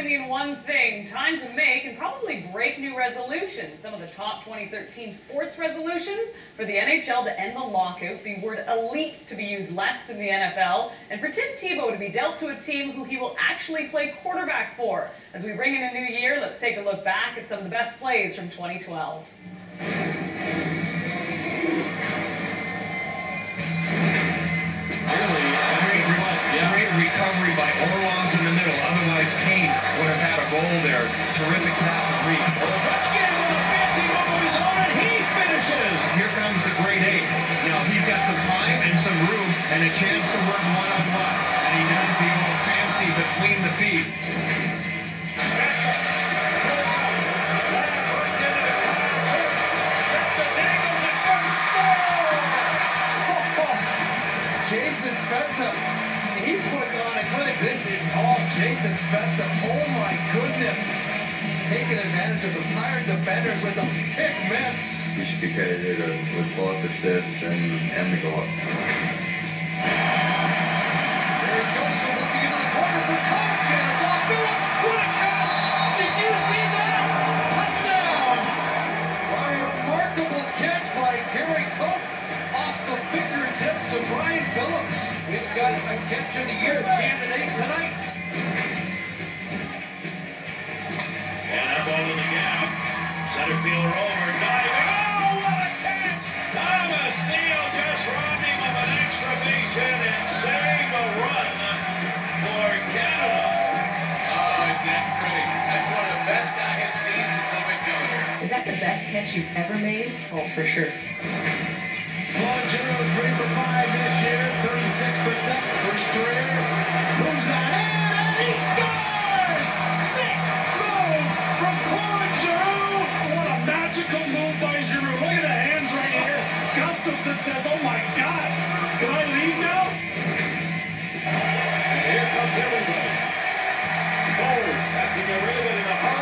only mean one thing time to make and probably break new resolutions. Some of the top 2013 sports resolutions for the NHL to end the lockout, the word elite to be used less in the NFL, and for Tim Tebow to be dealt to a team who he will actually play quarterback for. As we bring in a new year, let's take a look back at some of the best plays from 2012. Terrific pass and reach. Ovechkin with a fancy move of his own, and he finishes. Here comes the great eight. Now, he's got some time and some room and a chance to work one-on-one. -on -one. And he does the old fancy between the feet. Jason Spezza he puts on a clinic. This is all Jason Spezza. Oh my goodness. Taking advantage of some tired defenders with some sick mitts. He should be credited with both assists and, and the goal. Barry Joseph looking into the corner for and it's off Phillips. What a catch! Did you see that? Touchdown! A remarkable catch by Kerry Cook off the fingertips of Brian Phillips. We've got a catch of the year candidate tonight. Is that the best catch you've ever made? Oh, for sure. Bonjero, three for five this year, 36% for his career. Moves ahead and he scores! Sick move from Claude Giroux. What a magical move by Giroux. Look at the hands right here. Gustafsson says, oh my God, can I leave now? And here comes everybody. Bowles has to get rid of it in a hurry,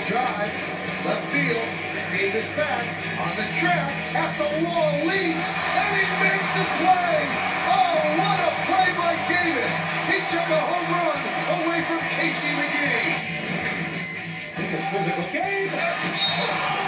High drive, left field, Davis back on the track, at the wall, leaps, and he makes the play. Oh, what a play by Davis. He took a home run away from Casey McGehee. Think a physical game.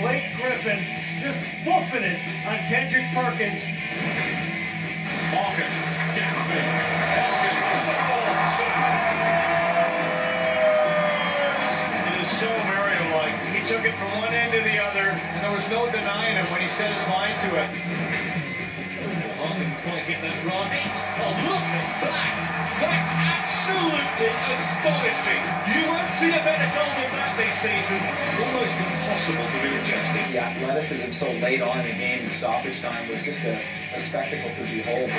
Blake Griffin just woofing it on Kendrick Perkins. Malkin, Gaffney, Malkin to It is so Mario-like. He took it from one end to the other, and there was no denying it when he set his mind to it. Austin can't get that right. Oh, look at that! That's absolutely astonishing. You won't see a better goal than that this season. Almost impossible to rejected. The athleticism so late on in the game in stoppage time was just a, a spectacle to behold.